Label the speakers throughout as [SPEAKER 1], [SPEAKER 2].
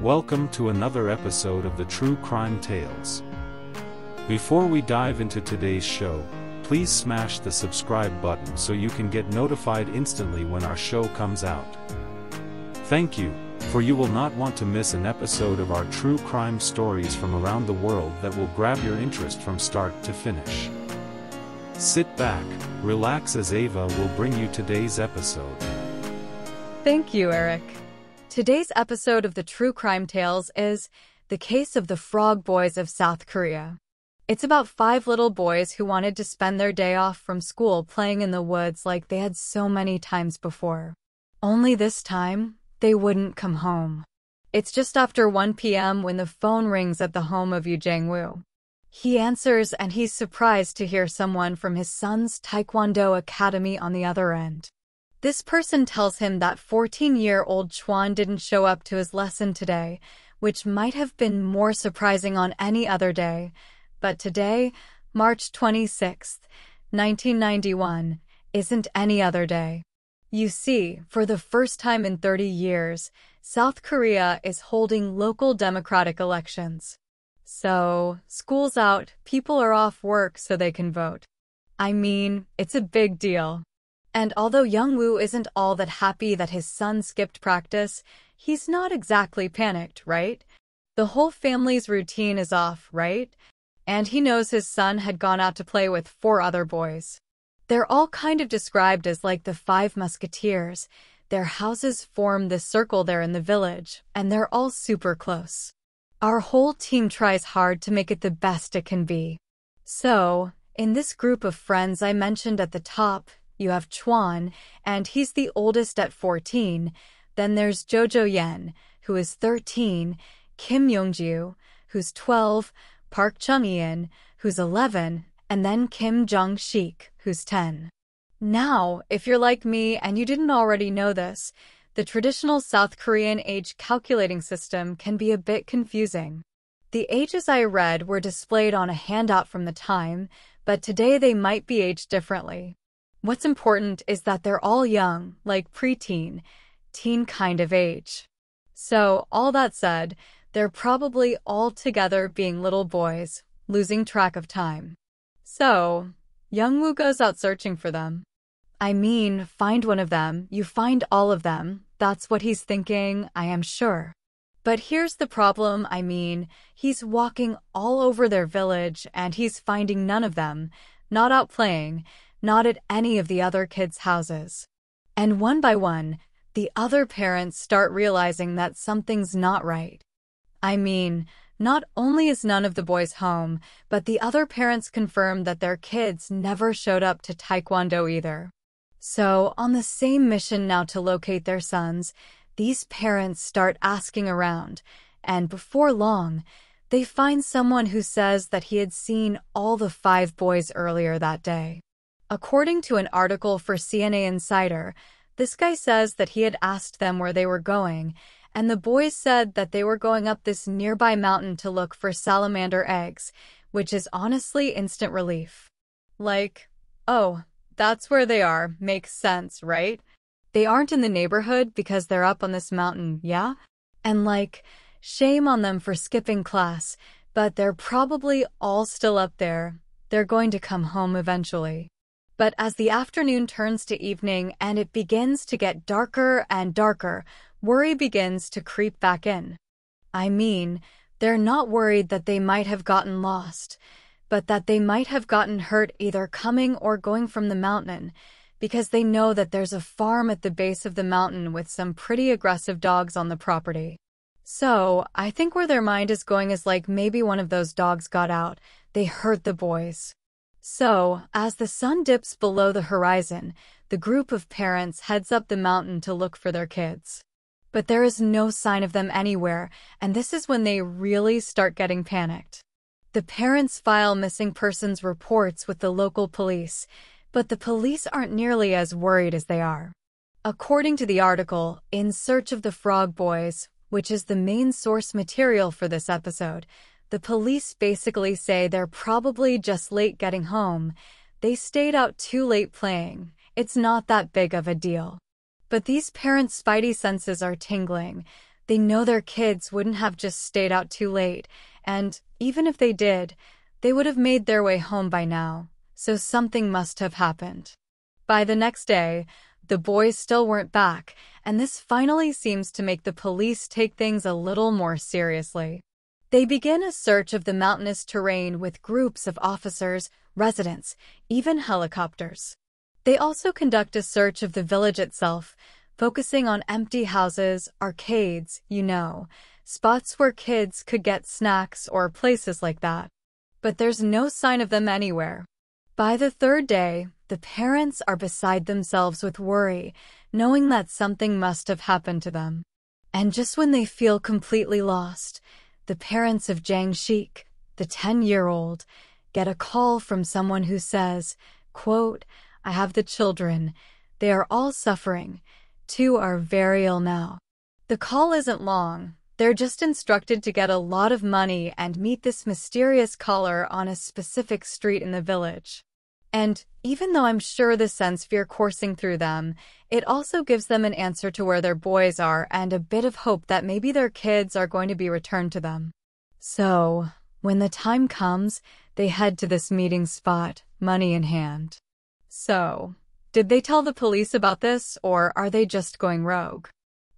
[SPEAKER 1] Welcome to another episode of the True Crime Tales. Before we dive into today's show, please smash the subscribe button so you can get notified instantly when our show comes out. Thank you, for you will not want to miss an episode of our true crime stories from around the world that will grab your interest from start to finish. Sit back, relax as Ava will bring you today's episode.
[SPEAKER 2] Thank you, Eric. Today's episode of the True Crime Tales is The Case of the Frog Boys of South Korea. It's about five little boys who wanted to spend their day off from school playing in the woods like they had so many times before. Only this time, they wouldn't come home. It's just after 1 p.m. when the phone rings at the home of Yu Jang-woo. He answers and he's surprised to hear someone from his son's Taekwondo academy on the other end. This person tells him that 14-year-old Chuan didn't show up to his lesson today, which might have been more surprising on any other day. But today, March 26, 1991, isn't any other day. You see, for the first time in 30 years, South Korea is holding local democratic elections. So, school's out, people are off work so they can vote. I mean, it's a big deal. And although Young Woo isn't all that happy that his son skipped practice, he's not exactly panicked, right? The whole family's routine is off, right? And he knows his son had gone out to play with four other boys. They're all kind of described as like the five musketeers. Their houses form this circle there in the village, and they're all super close. Our whole team tries hard to make it the best it can be. So, in this group of friends I mentioned at the top, you have Chuan, and he's the oldest at 14. Then there's Jojo Yen, who is 13, Kim Youngju, who's 12, Park Chung-ian, who's 11, and then Kim Jong-shik, who's 10. Now, if you're like me and you didn't already know this, the traditional South Korean age calculating system can be a bit confusing. The ages I read were displayed on a handout from the time, but today they might be aged differently. What's important is that they're all young, like preteen, teen kind of age. So, all that said, they're probably all together being little boys, losing track of time. So, Young Woo goes out searching for them. I mean, find one of them, you find all of them. That's what he's thinking, I am sure. But here's the problem, I mean, he's walking all over their village and he's finding none of them, not out playing, not at any of the other kids' houses. And one by one, the other parents start realizing that something's not right. I mean, not only is none of the boys home, but the other parents confirm that their kids never showed up to Taekwondo either. So, on the same mission now to locate their sons, these parents start asking around, and before long, they find someone who says that he had seen all the five boys earlier that day. According to an article for CNA Insider, this guy says that he had asked them where they were going, and the boys said that they were going up this nearby mountain to look for salamander eggs, which is honestly instant relief. Like, oh, that's where they are, makes sense, right? They aren't in the neighborhood because they're up on this mountain, yeah? And like, shame on them for skipping class, but they're probably all still up there. They're going to come home eventually. But as the afternoon turns to evening and it begins to get darker and darker, worry begins to creep back in. I mean, they're not worried that they might have gotten lost, but that they might have gotten hurt either coming or going from the mountain, because they know that there's a farm at the base of the mountain with some pretty aggressive dogs on the property. So, I think where their mind is going is like maybe one of those dogs got out, they hurt the boys. So, as the sun dips below the horizon, the group of parents heads up the mountain to look for their kids. But there is no sign of them anywhere, and this is when they really start getting panicked. The parents file missing persons reports with the local police, but the police aren't nearly as worried as they are. According to the article, In Search of the Frog Boys, which is the main source material for this episode, the police basically say they're probably just late getting home. They stayed out too late playing. It's not that big of a deal. But these parents' spidey senses are tingling. They know their kids wouldn't have just stayed out too late, and even if they did, they would have made their way home by now, so something must have happened. By the next day, the boys still weren't back, and this finally seems to make the police take things a little more seriously. They begin a search of the mountainous terrain with groups of officers, residents, even helicopters. They also conduct a search of the village itself, focusing on empty houses, arcades, you know, spots where kids could get snacks or places like that. But there's no sign of them anywhere. By the third day, the parents are beside themselves with worry, knowing that something must have happened to them. And just when they feel completely lost, the parents of Jiang Shik, the 10-year-old, get a call from someone who says, quote, I have the children. They are all suffering. Two are very ill now. The call isn't long. They're just instructed to get a lot of money and meet this mysterious caller on a specific street in the village. And even though I'm sure this sends fear coursing through them, it also gives them an answer to where their boys are and a bit of hope that maybe their kids are going to be returned to them. So, when the time comes, they head to this meeting spot, money in hand. So, did they tell the police about this, or are they just going rogue?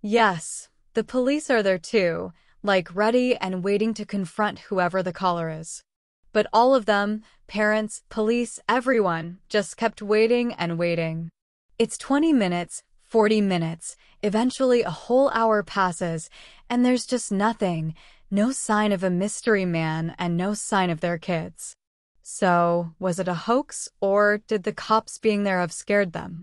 [SPEAKER 2] Yes, the police are there too, like ready and waiting to confront whoever the caller is. But all of them, parents, police, everyone, just kept waiting and waiting. It's 20 minutes, 40 minutes, eventually a whole hour passes, and there's just nothing, no sign of a mystery man and no sign of their kids. So, was it a hoax, or did the cops being there have scared them?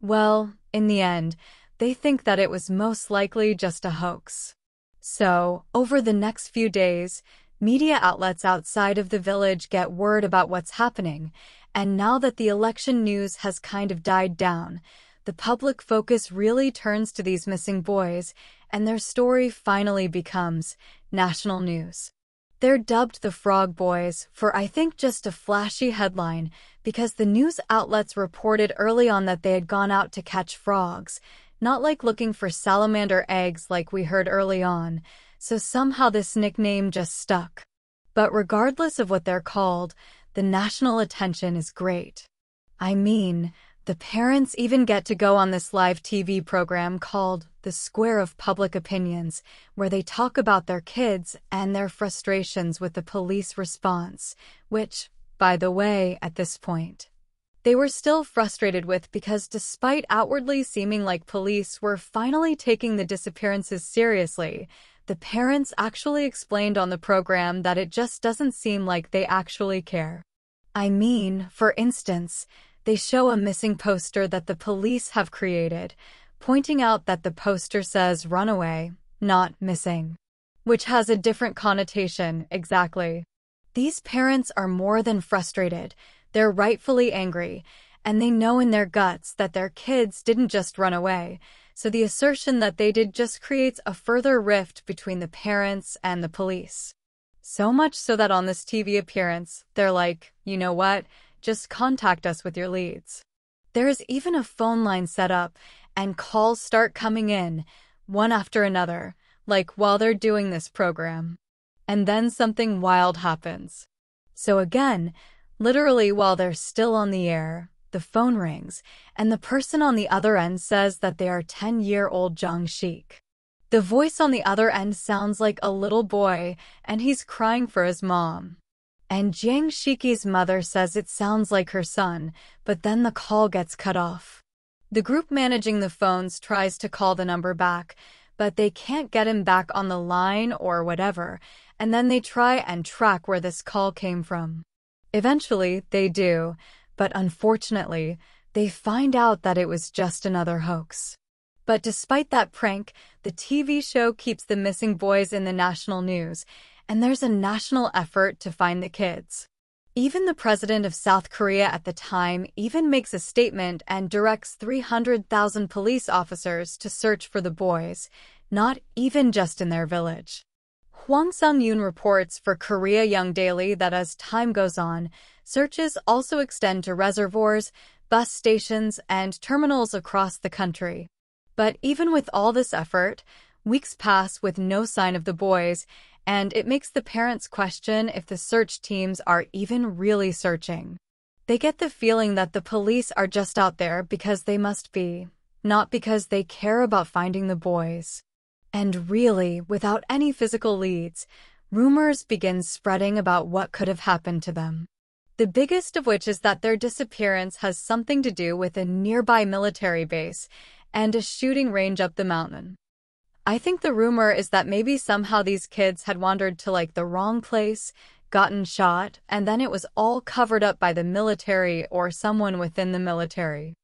[SPEAKER 2] Well, in the end, they think that it was most likely just a hoax. So, over the next few days, media outlets outside of the village get word about what's happening, and now that the election news has kind of died down, the public focus really turns to these missing boys, and their story finally becomes national news. They're dubbed the Frog Boys for I think just a flashy headline because the news outlets reported early on that they had gone out to catch frogs, not like looking for salamander eggs like we heard early on, so somehow this nickname just stuck. But regardless of what they're called, the national attention is great. I mean, the parents even get to go on this live TV program called The Square of Public Opinions, where they talk about their kids and their frustrations with the police response, which, by the way, at this point, they were still frustrated with because despite outwardly seeming like police were finally taking the disappearances seriously, the parents actually explained on the program that it just doesn't seem like they actually care. I mean, for instance, they show a missing poster that the police have created, pointing out that the poster says runaway, not missing, which has a different connotation, exactly. These parents are more than frustrated, they're rightfully angry, and they know in their guts that their kids didn't just run away, so the assertion that they did just creates a further rift between the parents and the police. So much so that on this TV appearance, they're like, you know what? just contact us with your leads. There is even a phone line set up, and calls start coming in, one after another, like while they're doing this program. And then something wild happens. So again, literally while they're still on the air, the phone rings, and the person on the other end says that they are 10-year-old Jiang Shik. The voice on the other end sounds like a little boy, and he's crying for his mom. And Jiang Shiki's mother says it sounds like her son, but then the call gets cut off. The group managing the phones tries to call the number back, but they can't get him back on the line or whatever, and then they try and track where this call came from. Eventually, they do, but unfortunately, they find out that it was just another hoax. But despite that prank, the TV show keeps the missing boys in the national news, and there's a national effort to find the kids. Even the president of South Korea at the time even makes a statement and directs 300,000 police officers to search for the boys, not even just in their village. Hwang Sung-yoon reports for Korea Young Daily that as time goes on, searches also extend to reservoirs, bus stations, and terminals across the country. But even with all this effort, Weeks pass with no sign of the boys, and it makes the parents question if the search teams are even really searching. They get the feeling that the police are just out there because they must be, not because they care about finding the boys. And really, without any physical leads, rumors begin spreading about what could have happened to them. The biggest of which is that their disappearance has something to do with a nearby military base and a shooting range up the mountain. I think the rumor is that maybe somehow these kids had wandered to like the wrong place, gotten shot, and then it was all covered up by the military or someone within the military.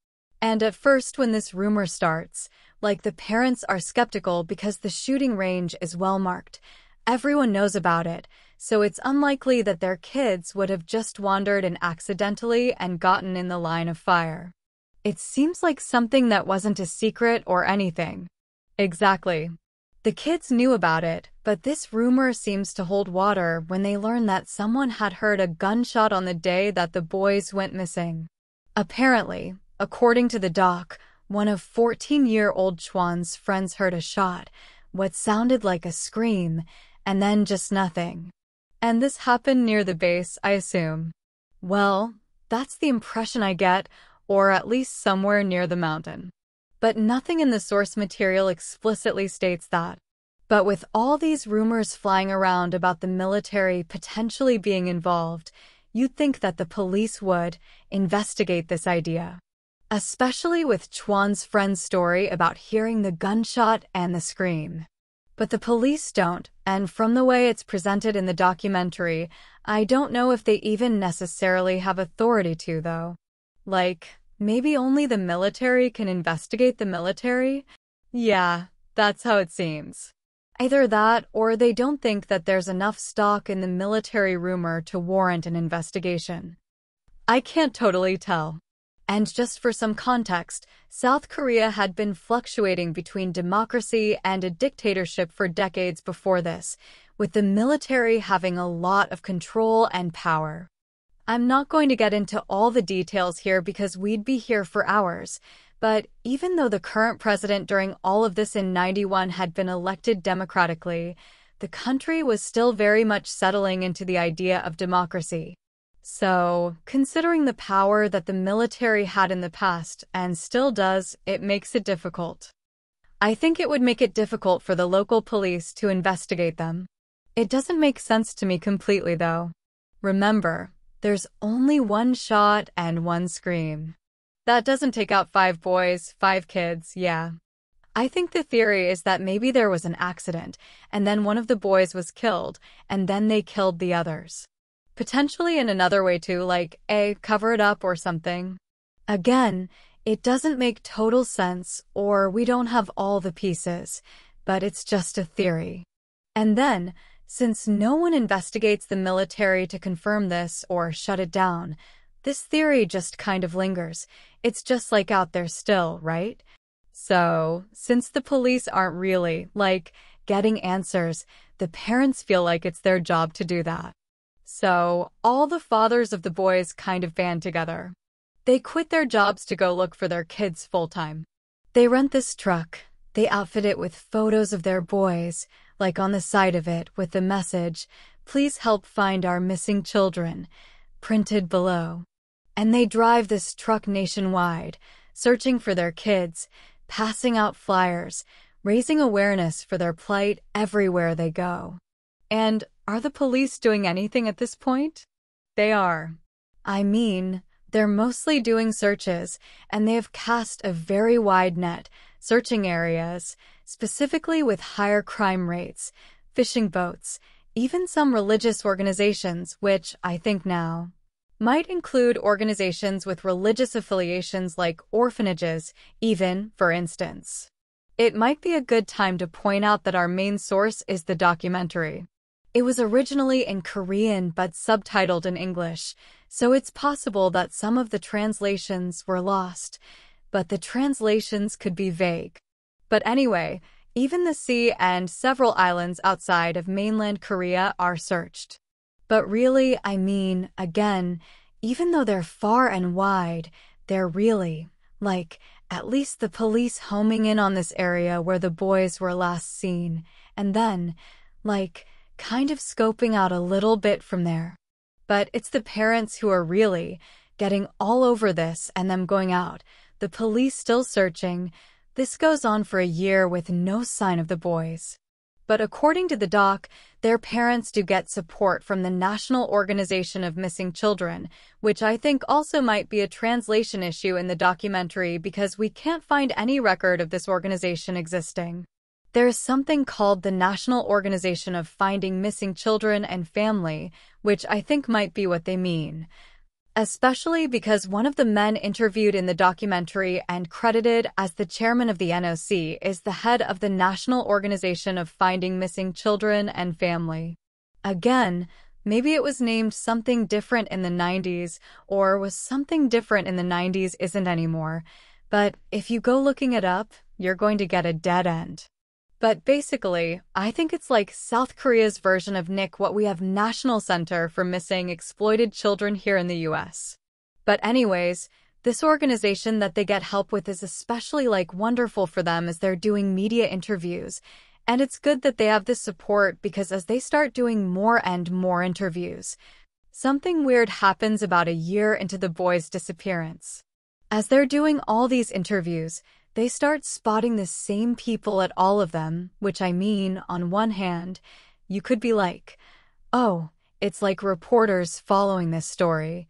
[SPEAKER 2] And at first, when this rumor starts, like the parents are skeptical because the shooting range is well marked. Everyone knows about it, so it's unlikely that their kids would have just wandered and accidentally and gotten in the line of fire. It seems like something that wasn't a secret or anything. Exactly. The kids knew about it, but this rumor seems to hold water when they learn that someone had heard a gunshot on the day that the boys went missing. Apparently, according to the doc, one of 14-year-old Chuan's friends heard a shot, what sounded like a scream, and then just nothing. And this happened near the base, I assume. Well, that's the impression I get, or at least somewhere near the mountain but nothing in the source material explicitly states that. But with all these rumors flying around about the military potentially being involved, you'd think that the police would investigate this idea. Especially with Chuan's friend's story about hearing the gunshot and the scream. But the police don't, and from the way it's presented in the documentary, I don't know if they even necessarily have authority to, though. Like, Maybe only the military can investigate the military? Yeah, that's how it seems. Either that, or they don't think that there's enough stock in the military rumor to warrant an investigation. I can't totally tell. And just for some context, South Korea had been fluctuating between democracy and a dictatorship for decades before this, with the military having a lot of control and power. I'm not going to get into all the details here because we'd be here for hours. But even though the current president during all of this in 91 had been elected democratically, the country was still very much settling into the idea of democracy. So, considering the power that the military had in the past and still does, it makes it difficult. I think it would make it difficult for the local police to investigate them. It doesn't make sense to me completely, though. Remember, there's only one shot and one scream. That doesn't take out five boys, five kids, yeah. I think the theory is that maybe there was an accident, and then one of the boys was killed, and then they killed the others. Potentially in another way too, like, A, cover it up or something. Again, it doesn't make total sense, or we don't have all the pieces, but it's just a theory. And then, since no one investigates the military to confirm this or shut it down, this theory just kind of lingers. It's just like out there still, right? So, since the police aren't really, like, getting answers, the parents feel like it's their job to do that. So, all the fathers of the boys kind of band together. They quit their jobs to go look for their kids full time. They rent this truck. They outfit it with photos of their boys, like on the side of it with the message, Please help find our missing children, printed below. And they drive this truck nationwide, searching for their kids, passing out flyers, raising awareness for their plight everywhere they go. And are the police doing anything at this point? They are. I mean, they're mostly doing searches, and they have cast a very wide net, searching areas, specifically with higher crime rates, fishing boats, even some religious organizations, which I think now might include organizations with religious affiliations like orphanages, even, for instance. It might be a good time to point out that our main source is the documentary. It was originally in Korean but subtitled in English, so it's possible that some of the translations were lost, but the translations could be vague. But anyway, even the sea and several islands outside of mainland Korea are searched. But really, I mean, again, even though they're far and wide, they're really, like, at least the police homing in on this area where the boys were last seen, and then, like, kind of scoping out a little bit from there. But it's the parents who are really getting all over this and them going out, the police still searching. This goes on for a year with no sign of the boys. But according to the doc, their parents do get support from the National Organization of Missing Children, which I think also might be a translation issue in the documentary because we can't find any record of this organization existing. There is something called the National Organization of Finding Missing Children and Family, which I think might be what they mean especially because one of the men interviewed in the documentary and credited as the chairman of the NOC is the head of the National Organization of Finding Missing Children and Family. Again, maybe it was named something different in the 90s, or was something different in the 90s isn't anymore, but if you go looking it up, you're going to get a dead end. But basically, I think it's like South Korea's version of NIC what we have National Center for Missing Exploited Children here in the US. But anyways, this organization that they get help with is especially like wonderful for them as they're doing media interviews. And it's good that they have this support because as they start doing more and more interviews, something weird happens about a year into the boy's disappearance. As they're doing all these interviews, they start spotting the same people at all of them, which I mean, on one hand, you could be like, oh, it's like reporters following this story.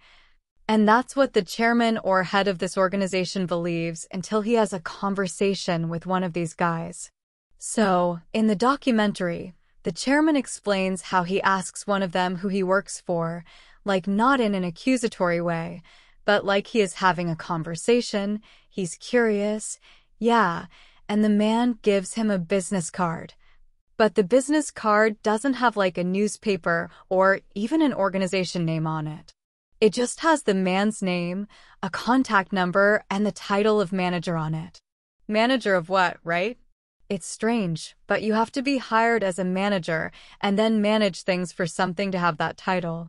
[SPEAKER 2] And that's what the chairman or head of this organization believes until he has a conversation with one of these guys. So, in the documentary, the chairman explains how he asks one of them who he works for, like not in an accusatory way, but like he is having a conversation, he's curious, yeah, and the man gives him a business card. But the business card doesn't have like a newspaper or even an organization name on it. It just has the man's name, a contact number, and the title of manager on it. Manager of what, right? It's strange, but you have to be hired as a manager and then manage things for something to have that title.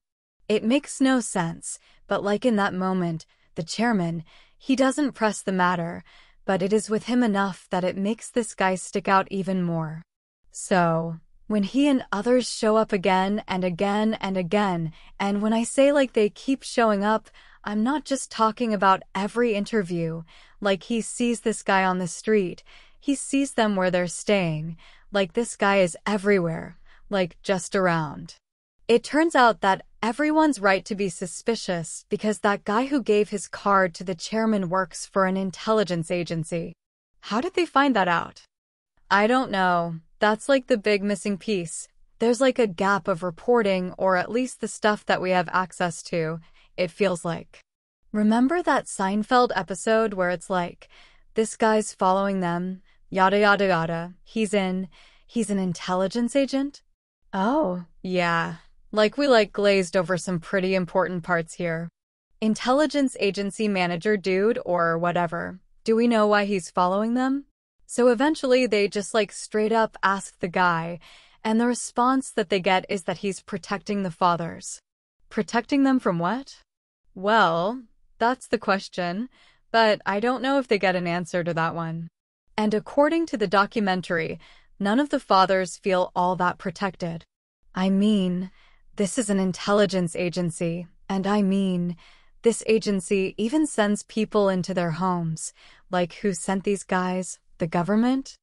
[SPEAKER 2] It makes no sense, but like in that moment, the chairman, he doesn't press the matter, but it is with him enough that it makes this guy stick out even more. So, when he and others show up again and again and again, and when I say like they keep showing up, I'm not just talking about every interview, like he sees this guy on the street, he sees them where they're staying, like this guy is everywhere, like just around. It turns out that everyone's right to be suspicious because that guy who gave his card to the chairman works for an intelligence agency. How did they find that out? I don't know. That's like the big missing piece. There's like a gap of reporting, or at least the stuff that we have access to, it feels like. Remember that Seinfeld episode where it's like, this guy's following them, yada yada yada, he's in, he's an intelligence agent? Oh, yeah, like we like glazed over some pretty important parts here. Intelligence agency manager dude or whatever. Do we know why he's following them? So eventually they just like straight up ask the guy, and the response that they get is that he's protecting the fathers. Protecting them from what? Well, that's the question, but I don't know if they get an answer to that one. And according to the documentary, none of the fathers feel all that protected. I mean, this is an intelligence agency, and I mean, this agency even sends people into their homes. Like who sent these guys? The government?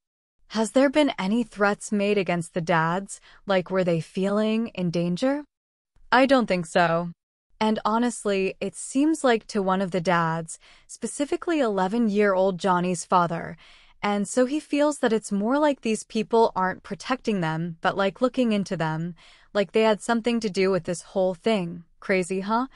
[SPEAKER 2] Has there been any threats made against the dads? Like were they feeling in danger? I don't think so. And honestly, it seems like to one of the dads, specifically 11 year old Johnny's father, and so he feels that it's more like these people aren't protecting them, but like looking into them, like they had something to do with this whole thing. Crazy, huh?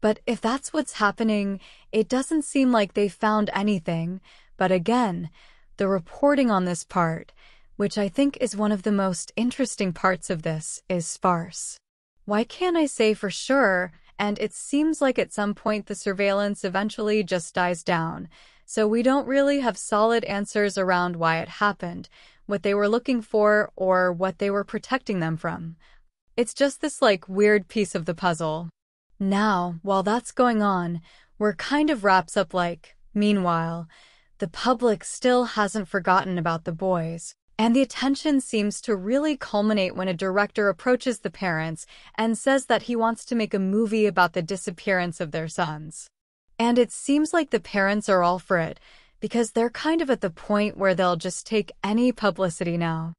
[SPEAKER 2] But if that's what's happening, it doesn't seem like they found anything. But again, the reporting on this part, which I think is one of the most interesting parts of this, is sparse. Why can't I say for sure? And it seems like at some point the surveillance eventually just dies down. So we don't really have solid answers around why it happened, what they were looking for, or what they were protecting them from. It's just this like weird piece of the puzzle. Now, while that's going on, we're kind of wraps up like, meanwhile, the public still hasn't forgotten about the boys. And the attention seems to really culminate when a director approaches the parents and says that he wants to make a movie about the disappearance of their sons. And it seems like the parents are all for it, because they're kind of at the point where they'll just take any publicity now.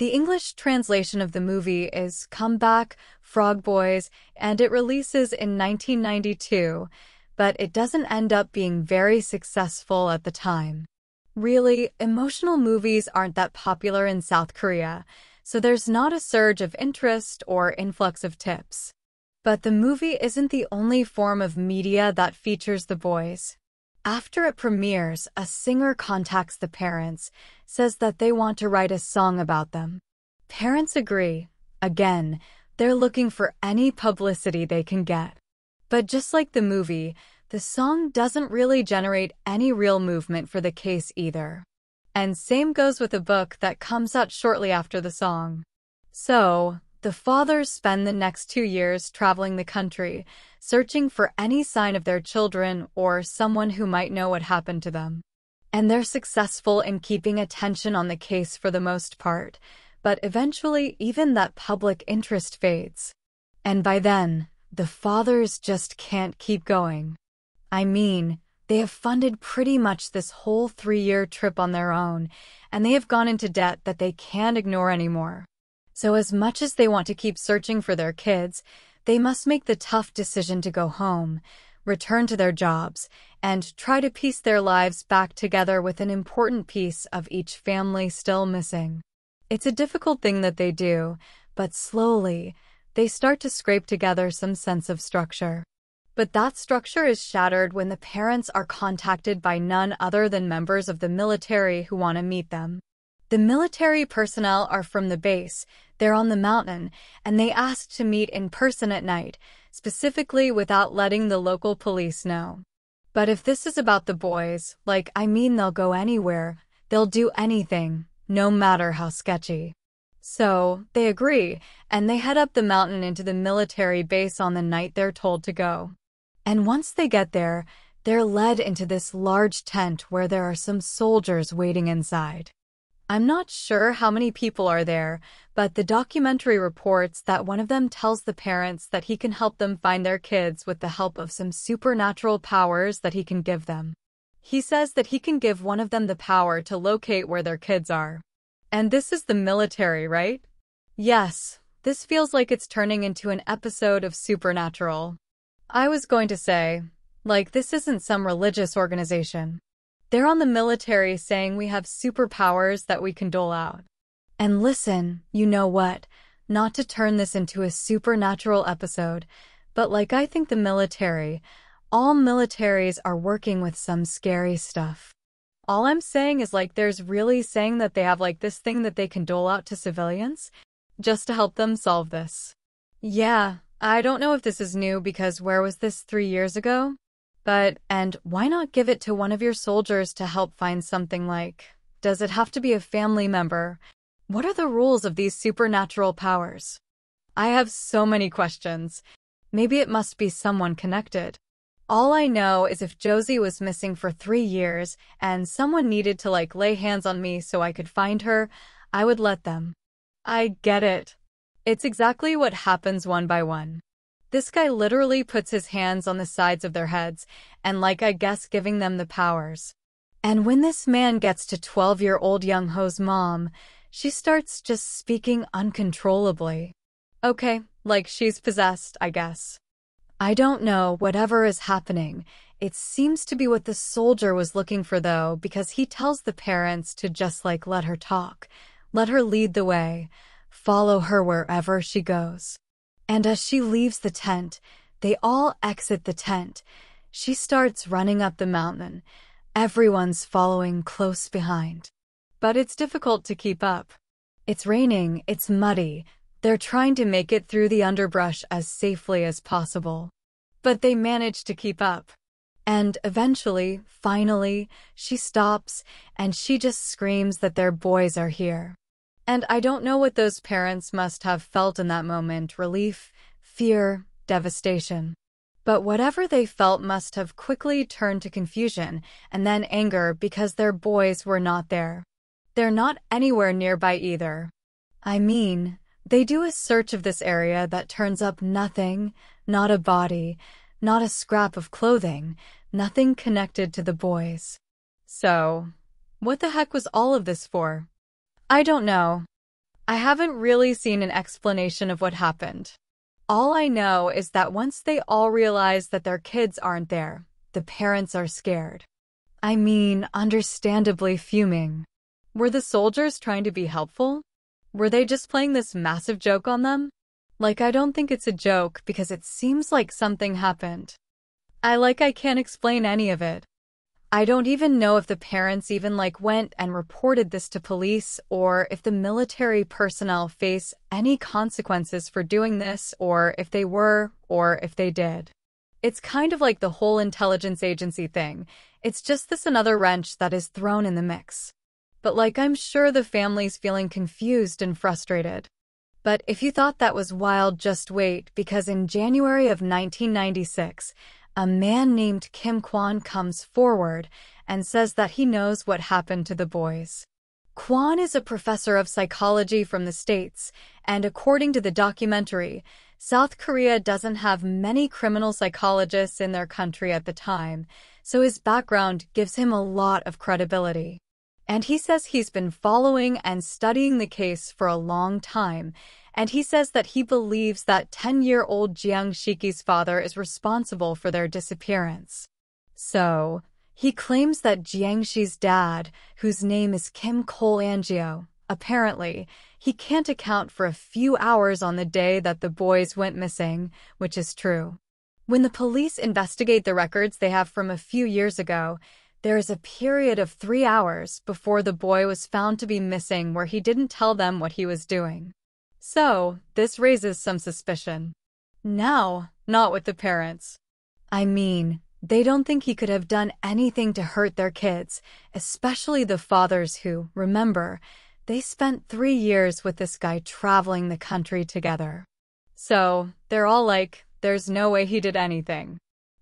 [SPEAKER 2] The English translation of the movie is Come Back, Frog Boys, and it releases in 1992, but it doesn't end up being very successful at the time. Really, emotional movies aren't that popular in South Korea, so there's not a surge of interest or influx of tips. But the movie isn't the only form of media that features the boys. After it premieres, a singer contacts the parents, says that they want to write a song about them. Parents agree. Again, they're looking for any publicity they can get. But just like the movie, the song doesn't really generate any real movement for the case either. And same goes with a book that comes out shortly after the song. So, the fathers spend the next two years traveling the country, searching for any sign of their children or someone who might know what happened to them. And they're successful in keeping attention on the case for the most part, but eventually even that public interest fades. And by then, the fathers just can't keep going. I mean, they have funded pretty much this whole three-year trip on their own, and they have gone into debt that they can't ignore anymore. So as much as they want to keep searching for their kids, they must make the tough decision to go home, return to their jobs, and try to piece their lives back together with an important piece of each family still missing. It's a difficult thing that they do, but slowly, they start to scrape together some sense of structure. But that structure is shattered when the parents are contacted by none other than members of the military who want to meet them. The military personnel are from the base, they're on the mountain, and they ask to meet in person at night, specifically without letting the local police know. But if this is about the boys, like, I mean they'll go anywhere, they'll do anything, no matter how sketchy. So, they agree, and they head up the mountain into the military base on the night they're told to go. And once they get there, they're led into this large tent where there are some soldiers waiting inside. I'm not sure how many people are there, but the documentary reports that one of them tells the parents that he can help them find their kids with the help of some supernatural powers that he can give them. He says that he can give one of them the power to locate where their kids are. And this is the military, right? Yes, this feels like it's turning into an episode of Supernatural. I was going to say, like, this isn't some religious organization. They're on the military saying we have superpowers that we can dole out. And listen, you know what? Not to turn this into a supernatural episode, but like I think the military, all militaries are working with some scary stuff. All I'm saying is like there's really saying that they have like this thing that they can dole out to civilians just to help them solve this. Yeah, I don't know if this is new because where was this three years ago? But, and why not give it to one of your soldiers to help find something like, does it have to be a family member? What are the rules of these supernatural powers? I have so many questions. Maybe it must be someone connected. All I know is if Josie was missing for three years and someone needed to like lay hands on me so I could find her, I would let them. I get it. It's exactly what happens one by one. This guy literally puts his hands on the sides of their heads, and like I guess giving them the powers. And when this man gets to 12-year-old Young Ho's mom, she starts just speaking uncontrollably. Okay, like she's possessed, I guess. I don't know, whatever is happening. It seems to be what the soldier was looking for though, because he tells the parents to just like let her talk, let her lead the way, follow her wherever she goes. And as she leaves the tent, they all exit the tent. She starts running up the mountain. Everyone's following close behind. But it's difficult to keep up. It's raining, it's muddy. They're trying to make it through the underbrush as safely as possible. But they manage to keep up. And eventually, finally, she stops and she just screams that their boys are here. And I don't know what those parents must have felt in that moment relief, fear, devastation. But whatever they felt must have quickly turned to confusion and then anger because their boys were not there. They're not anywhere nearby either. I mean, they do a search of this area that turns up nothing, not a body, not a scrap of clothing, nothing connected to the boys. So, what the heck was all of this for? I don't know. I haven't really seen an explanation of what happened. All I know is that once they all realize that their kids aren't there, the parents are scared. I mean, understandably fuming. Were the soldiers trying to be helpful? Were they just playing this massive joke on them? Like, I don't think it's a joke because it seems like something happened. I like I can't explain any of it. I don't even know if the parents even like went and reported this to police or if the military personnel face any consequences for doing this or if they were or if they did. It's kind of like the whole intelligence agency thing. It's just this another wrench that is thrown in the mix. But like I'm sure the family's feeling confused and frustrated. But if you thought that was wild, just wait, because in January of 1996, a man named Kim Kwan comes forward and says that he knows what happened to the boys. Kwan is a professor of psychology from the States, and according to the documentary, South Korea doesn't have many criminal psychologists in their country at the time, so his background gives him a lot of credibility. And he says he's been following and studying the case for a long time, and he says that he believes that 10-year-old Jiang Shiki's father is responsible for their disappearance. So, he claims that Jiangshi's dad, whose name is Kim Cole Angio, apparently, he can't account for a few hours on the day that the boys went missing, which is true. When the police investigate the records they have from a few years ago, there is a period of three hours before the boy was found to be missing where he didn't tell them what he was doing. So, this raises some suspicion. Now, not with the parents. I mean, they don't think he could have done anything to hurt their kids, especially the fathers who, remember, they spent three years with this guy traveling the country together. So, they're all like, there's no way he did anything.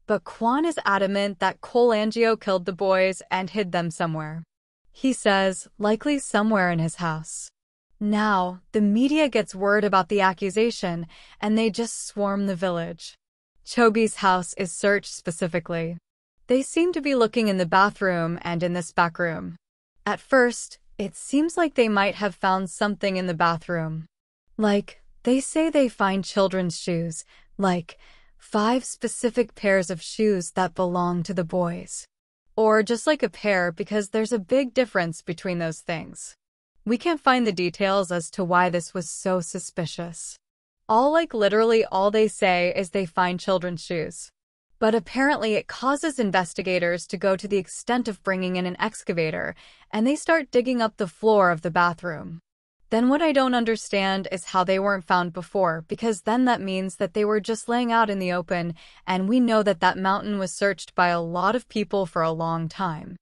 [SPEAKER 2] But Kwan is adamant that Cole Angio killed the boys and hid them somewhere. He says, likely somewhere in his house. Now, the media gets word about the accusation, and they just swarm the village. Chogi's house is searched specifically. They seem to be looking in the bathroom and in this back room. At first, it seems like they might have found something in the bathroom. Like, they say they find children's shoes, like, five specific pairs of shoes that belong to the boys. Or just like a pair because there's a big difference between those things. We can't find the details as to why this was so suspicious. All like literally all they say is they find children's shoes. But apparently it causes investigators to go to the extent of bringing in an excavator, and they start digging up the floor of the bathroom. Then what I don't understand is how they weren't found before, because then that means that they were just laying out in the open, and we know that that mountain was searched by a lot of people for a long time.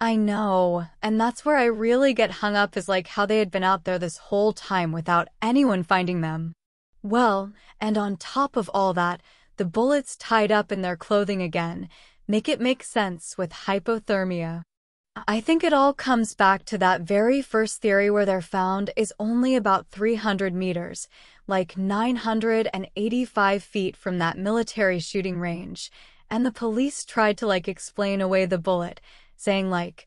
[SPEAKER 2] I know, and that's where I really get hung up is like how they had been out there this whole time without anyone finding them. Well, and on top of all that, the bullets tied up in their clothing again make it make sense with hypothermia. I think it all comes back to that very first theory where they're found is only about 300 meters, like 985 feet from that military shooting range. And the police tried to like explain away the bullet, saying like,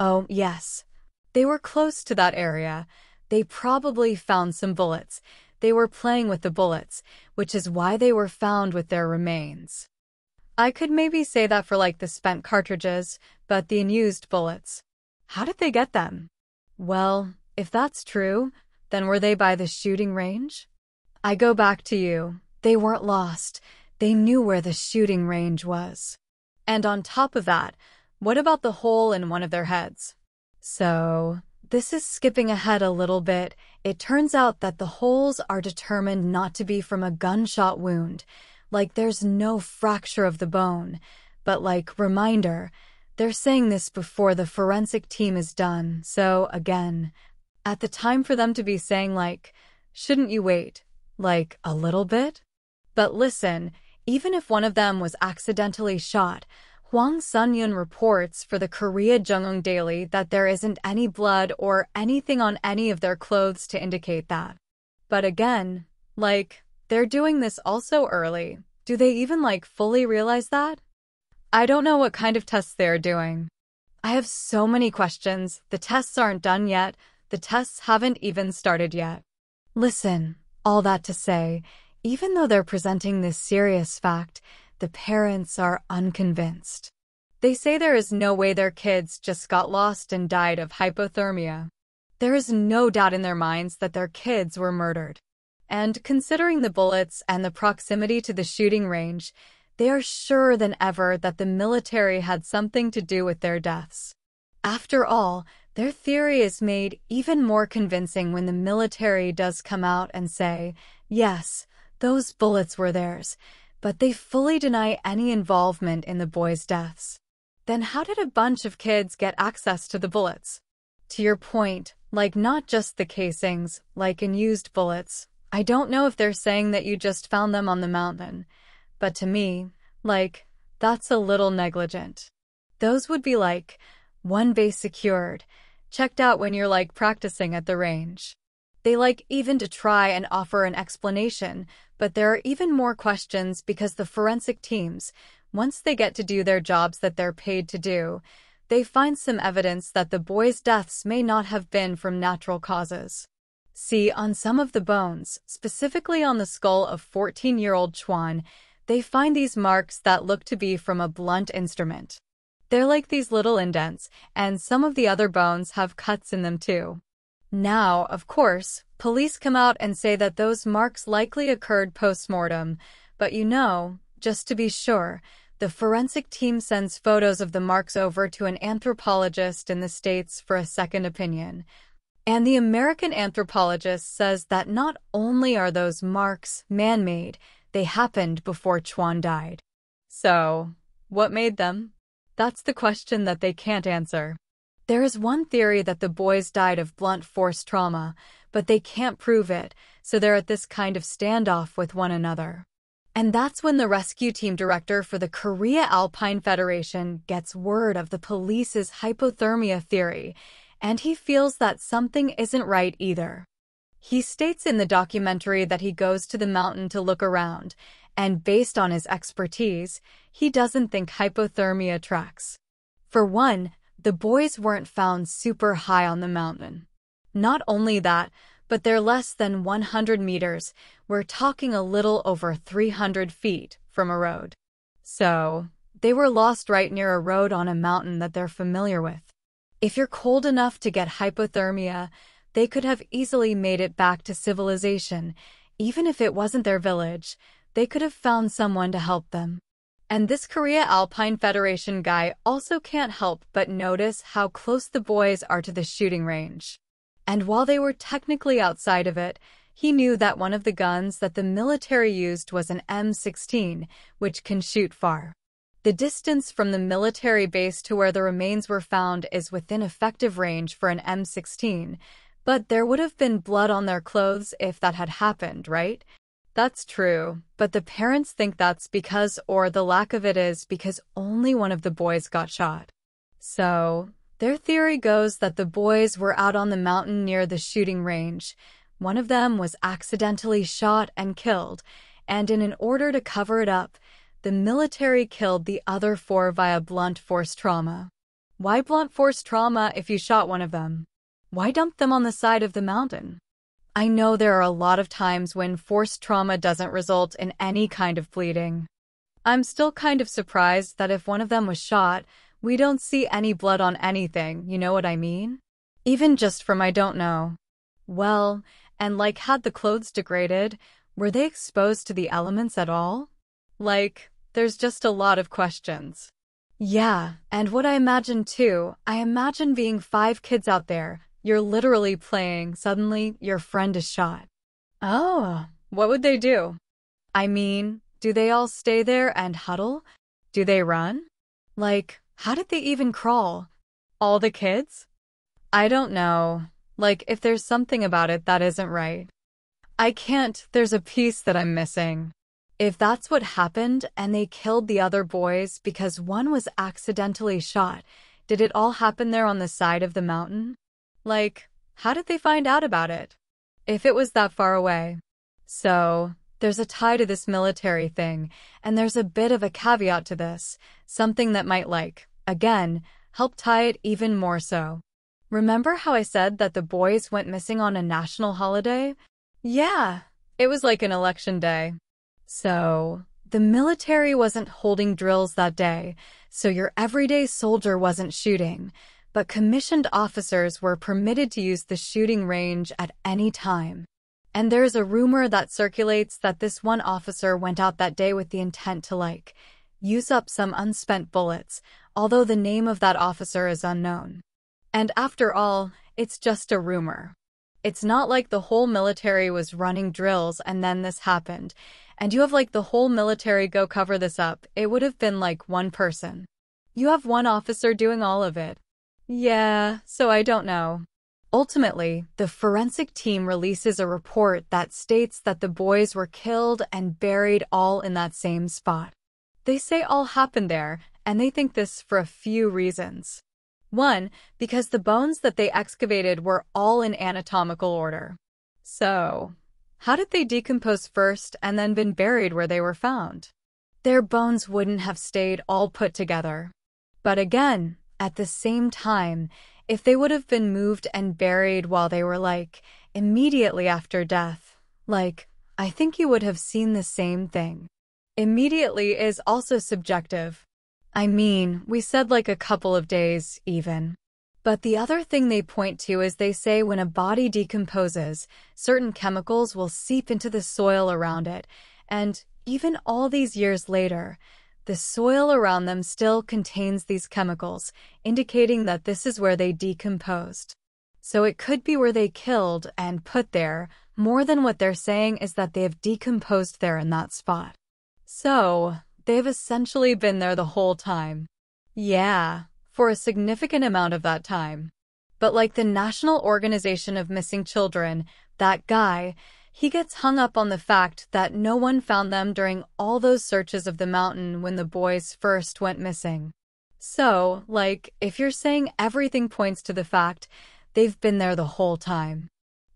[SPEAKER 2] oh, yes, they were close to that area. They probably found some bullets. They were playing with the bullets, which is why they were found with their remains. I could maybe say that for like the spent cartridges, but the unused bullets. How did they get them? Well, if that's true, then were they by the shooting range? I go back to you. They weren't lost. They knew where the shooting range was. And on top of that, what about the hole in one of their heads? So, this is skipping ahead a little bit. It turns out that the holes are determined not to be from a gunshot wound, like there's no fracture of the bone. But like, reminder, they're saying this before the forensic team is done. So again, at the time for them to be saying like, shouldn't you wait? Like, a little bit? But listen, Even if one of them was accidentally shot, Hwang Sun-yun reports for the Korea JoongAng Daily that there isn't any blood or anything on any of their clothes to indicate that. But again, like, they're doing this also early. Do they even, like, fully realize that? I don't know what kind of tests they're doing. I have so many questions. The tests aren't done yet. The tests haven't even started yet. Listen, all that to say, even though they're presenting this serious fact, the parents are unconvinced. They say there is no way their kids just got lost and died of hypothermia. There is no doubt in their minds that their kids were murdered. And considering the bullets and the proximity to the shooting range, they are surer than ever that the military had something to do with their deaths. After all, their theory is made even more convincing when the military does come out and say, yes, those bullets were theirs, but they fully deny any involvement in the boys' deaths. Then how did a bunch of kids get access to the bullets? To your point, like not just the casings, like in used bullets, I don't know if they're saying that you just found them on the mountain, but to me, like, that's a little negligent. Those would be like, one base secured, checked out when you're like practicing at the range. They like even to try and offer an explanation, but there are even more questions because the forensic teams, once they get to do their jobs that they're paid to do, they find some evidence that the boys' deaths may not have been from natural causes. See, on some of the bones, specifically on the skull of 14-year-old Chuan, they find these marks that look to be from a blunt instrument. They're like these little indents, and some of the other bones have cuts in them too. Now, of course, police come out and say that those marks likely occurred post-mortem, but you know, just to be sure, the forensic team sends photos of the marks over to an anthropologist in the States for a second opinion. And the American anthropologist says that not only are those marks man-made, they happened before Chuan died. So, what made them? That's the question that they can't answer. There is one theory that the boys died of blunt force trauma, but they can't prove it, so they're at this kind of standoff with one another. And that's when the rescue team director for the Korea Alpine Federation gets word of the police's hypothermia theory, and he feels that something isn't right either. He states in the documentary that he goes to the mountain to look around, and based on his expertise, he doesn't think hypothermia tracks. For one, the boys weren't found super high on the mountain. Not only that, but they're less than 100 meters. We're talking a little over 300 feet from a road. So, they were lost right near a road on a mountain that they're familiar with. If you're cold enough to get hypothermia, they could have easily made it back to civilization. Even if it wasn't their village, they could have found someone to help them. And this Korea Alpine Federation guy also can't help but notice how close the boys are to the shooting range. And while they were technically outside of it, he knew that one of the guns that the military used was an M16, which can shoot far. The distance from the military base to where the remains were found is within effective range for an M16, but there would have been blood on their clothes if that had happened, right? That's true, but the parents think that's because or the lack of it is because only one of the boys got shot. So, their theory goes that the boys were out on the mountain near the shooting range. One of them was accidentally shot and killed, and in an order to cover it up, the military killed the other four via blunt force trauma. Why blunt force trauma if you shot one of them? Why dump them on the side of the mountain? I know there are a lot of times when forced trauma doesn't result in any kind of bleeding. I'm still kind of surprised that if one of them was shot, we don't see any blood on anything, you know what I mean? Even just from I don't know. Well, and like had the clothes degraded, were they exposed to the elements at all? Like, there's just a lot of questions. Yeah, and what I imagine too, I imagine being five kids out there, you're literally playing, suddenly your friend is shot. Oh, what would they do? I mean, do they all stay there and huddle? Do they run? Like, how did they even crawl? All the kids? I don't know. Like, if there's something about it that isn't right. I can't, there's a piece that I'm missing. If that's what happened and they killed the other boys because one was accidentally shot, did it all happen there on the side of the mountain? Like, how did they find out about it? If it was that far away. So, there's a tie to this military thing, and there's a bit of a caveat to this, something that might like, again, help tie it even more so. Remember how I said that the boys went missing on a national holiday? Yeah, it was like an election day. So, the military wasn't holding drills that day, so your everyday soldier wasn't shooting, but commissioned officers were permitted to use the shooting range at any time. And there's a rumor that circulates that this one officer went out that day with the intent to, like, use up some unspent bullets, although the name of that officer is unknown. And after all, it's just a rumor. It's not like the whole military was running drills and then this happened, and you have like the whole military go cover this up. It would have been like one person. You have one officer doing all of it. Yeah, so I don't know. Ultimately, the forensic team releases a report that states that the boys were killed and buried all in that same spot. They say all happened there, and they think this for a few reasons. One, because the bones that they excavated were all in anatomical order. So, how did they decompose first and then been buried where they were found? Their bones wouldn't have stayed all put together. But again, at the same time, if they would have been moved and buried while they were like, immediately after death, like, I think you would have seen the same thing. Immediately is also subjective. I mean, we said like a couple of days, even. But the other thing they point to is they say when a body decomposes, certain chemicals will seep into the soil around it, and even all these years later, the soil around them still contains these chemicals, indicating that this is where they decomposed. So it could be where they killed and put there, more than what they're saying is that they have decomposed there in that spot. So, They've essentially been there the whole time. Yeah, for a significant amount of that time. But like the National Organization of Missing Children, that guy, he gets hung up on the fact that no one found them during all those searches of the mountain when the boys first went missing. So, like, if you're saying everything points to the fact they've been there the whole time.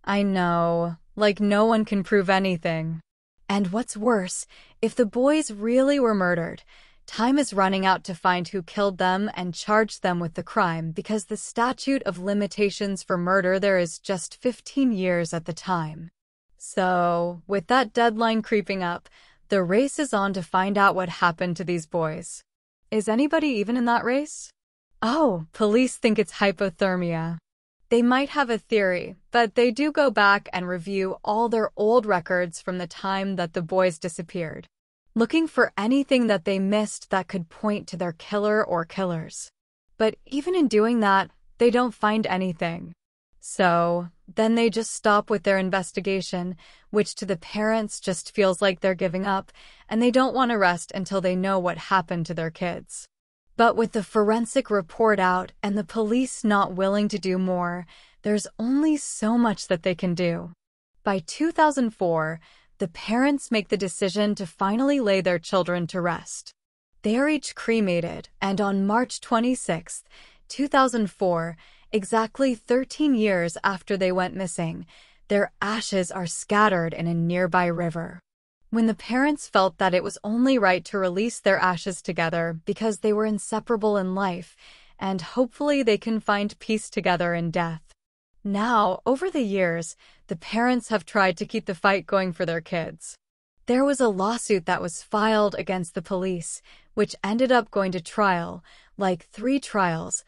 [SPEAKER 2] I know, like no one can prove anything. And what's worse, if the boys really were murdered, time is running out to find who killed them and charge them with the crime because the statute of limitations for murder there is just 15 years at the time. So, with that deadline creeping up, the race is on to find out what happened to these boys. Is anybody even in that race? Oh, police think it's hypothermia. They might have a theory, but they do go back and review all their old records from the time that the boys disappeared, looking for anything that they missed that could point to their killer or killers. But even in doing that, they don't find anything. So, then they just stop with their investigation, which to the parents just feels like they're giving up, and they don't want to rest until they know what happened to their kids. But with the forensic report out and the police not willing to do more, there's only so much that they can do. By 2004, the parents make the decision to finally lay their children to rest. They are each cremated, and on March 26, 2004, exactly 13 years after they went missing, their ashes are scattered in a nearby river. When the parents felt that it was only right to release their ashes together because they were inseparable in life, and hopefully they can find peace together in death. Now, over the years, the parents have tried to keep the fight going for their kids. There was a lawsuit that was filed against the police, which ended up going to trial, like three trials,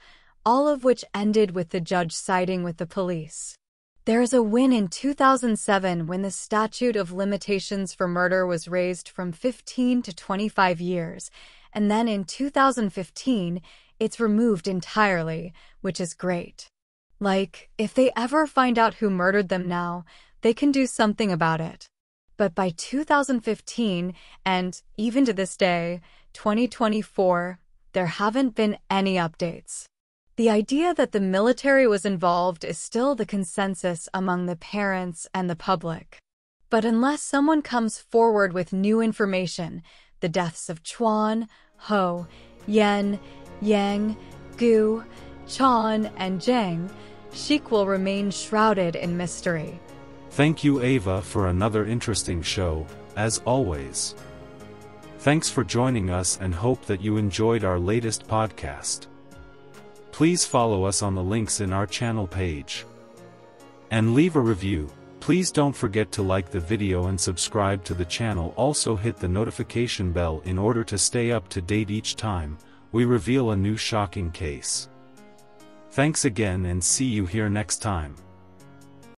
[SPEAKER 2] all of which ended with the judge siding with the police. There is a win in 2007 when the statute of limitations for murder was raised from 15 to 25 years, and then in 2015, it's removed entirely, which is great. Like, if they ever find out who murdered them now, they can do something about it. But by 2015, and even to this day, 2024, there haven't been any updates. The idea that the military was involved is still the consensus among the parents and the public. But unless someone comes forward with new information, the deaths of Chuan, Ho, Yen, Yang, Gu, Chan, and Zheng, Sheik will remain shrouded in mystery.
[SPEAKER 1] Thank you Ava for another interesting show, as always. Thanks for joining us and hope that you enjoyed our latest podcast. Please follow us on the links in our channel page. And leave a review. Please don't forget to like the video and subscribe to the channel also hit the notification bell in order to stay up to date each time we reveal a new shocking case. Thanks again and see you here next time.